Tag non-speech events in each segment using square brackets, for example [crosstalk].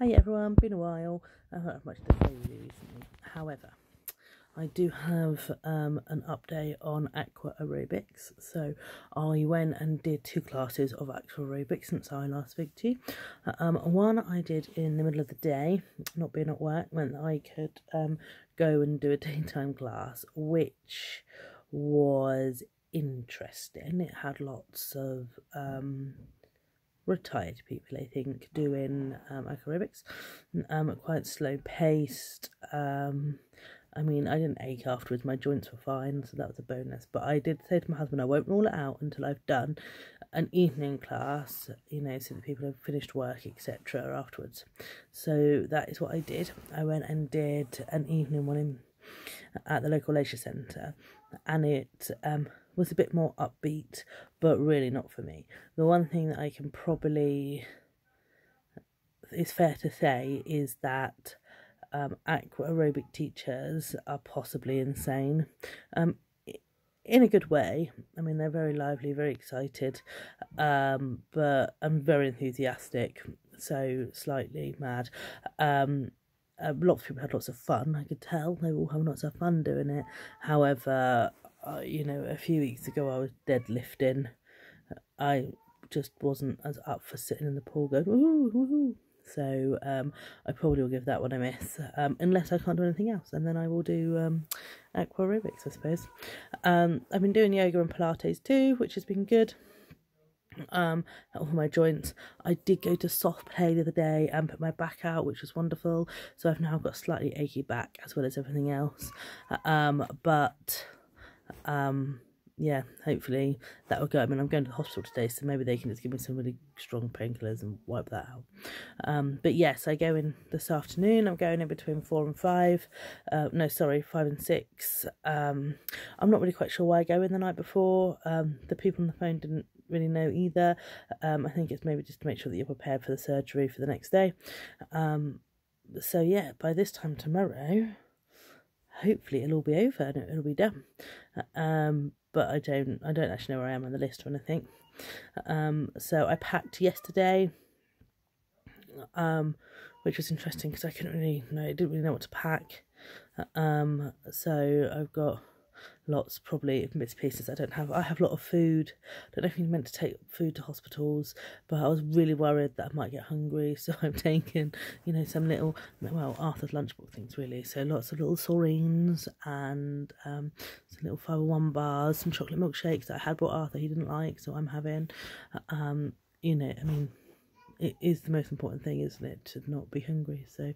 Hey everyone, been a while. I haven't had much to say really recently. However, I do have um, an update on aqua aerobics. So I went and did two classes of aqua aerobics since I last spoke to you. Um, one I did in the middle of the day, not being at work, meant that I could um, go and do a [laughs] daytime class, which was interesting. It had lots of um, retired people, I think, doing um, um, quite slow paced. Um, I mean, I didn't ache afterwards, my joints were fine, so that was a bonus. But I did say to my husband, I won't rule it out until I've done an evening class, you know, so that people have finished work, etc. afterwards. So that is what I did. I went and did an evening one in, at the local leisure centre, and it um, was a bit more upbeat, but really not for me. The one thing that I can probably is fair to say is that um, aqua aerobic teachers are possibly insane. Um, in a good way. I mean, they're very lively, very excited, um, but I'm very enthusiastic, so slightly mad. Um, uh, lots of people had lots of fun. I could tell they were all having lots of fun doing it. However, uh, you know, a few weeks ago I was deadlifting. I just wasn't as up for sitting in the pool going woohoo woohoo. So um, I probably will give that one a miss, um, unless I can't do anything else, and then I will do um, aqua aerobics, I suppose. Um, I've been doing yoga and Pilates too, which has been good. Um, all my joints. I did go to soft play the other day and put my back out, which was wonderful. So I've now got slightly achy back as well as everything else. Um, but um, yeah, hopefully that will go. I mean, I'm going to the hospital today, so maybe they can just give me some really strong painkillers and wipe that out. Um, but yes, I go in this afternoon. I'm going in between four and five. Uh, no, sorry, five and six. Um, I'm not really quite sure why I go in the night before. Um, the people on the phone didn't really know either. Um, I think it's maybe just to make sure that you're prepared for the surgery for the next day. Um, so yeah, by this time tomorrow hopefully it'll all be over and it'll be done. Um, but I don't I don't actually know where I am on the list or anything. Um, so I packed yesterday, um, which was interesting because I couldn't really know I didn't really know what to pack. Um, so I've got lots probably in bits pieces I don't have. I have a lot of food. I don't know if you're meant to take food to hospitals, but I was really worried that I might get hungry, [laughs] so I'm taking, you know, some little well, Arthur's lunchbox things really. So lots of little Soreens and um, some little Fibre One bars, some chocolate milkshakes that I had bought Arthur he didn't like, so I'm having. Um, you know, I mean it is the most important thing, isn't it, to not be hungry? So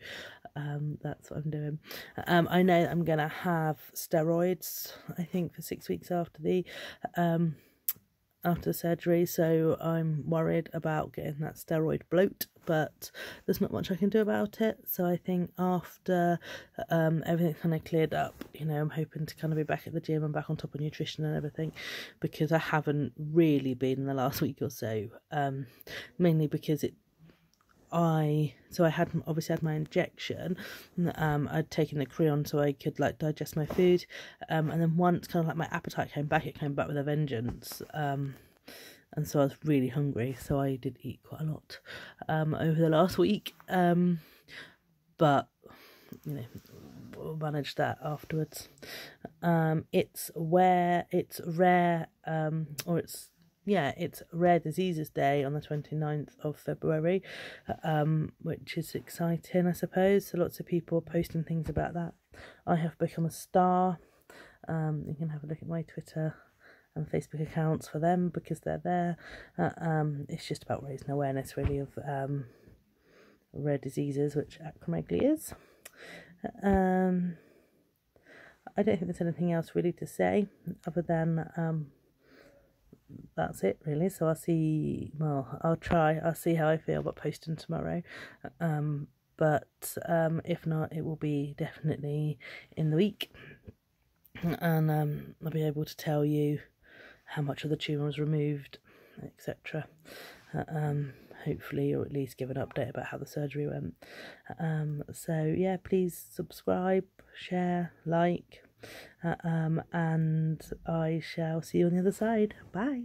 um, that's what I'm doing. Um, I know I'm going to have steroids, I think, for six weeks after the um, after surgery, so I'm worried about getting that steroid bloat, but there's not much I can do about it. So I think after um, everything kind of cleared up, you know, I'm hoping to kind of be back at the gym and back on top of nutrition and everything because I haven't really been in the last [laughs] week or so, um, mainly because it I so I had obviously had my injection. Um, I'd taken the Creon so I could like digest my food. Um, and then once kind of like my appetite came back, it came back with a vengeance. Um, and so I was really hungry, so I did eat quite a lot um over the last week. Um, but you know, we'll manage that afterwards. Um, it's where it's rare, um, or it's yeah, it's Rare Diseases Day on the 29th of February, um, which is exciting, I suppose. So lots of people are posting things about that. I have become a star. Um, you can have a look at my Twitter and Facebook accounts for them because they're there. Uh, um, it's just about raising awareness, really, of um, rare diseases, which acromegaly is. Um, I don't think there's anything else really to say other than um, that's it really. So I'll see. Well, I'll try. I'll see how I feel about posting tomorrow. Um, but um, if not, it will be definitely in the week, and um, I'll be able to tell you how much of the tumour was removed, etc. Uh, um, hopefully, or at least give an update about how the surgery went. Um, so yeah, please subscribe, share, like. Uh, um, and I shall see you on the other side. Bye.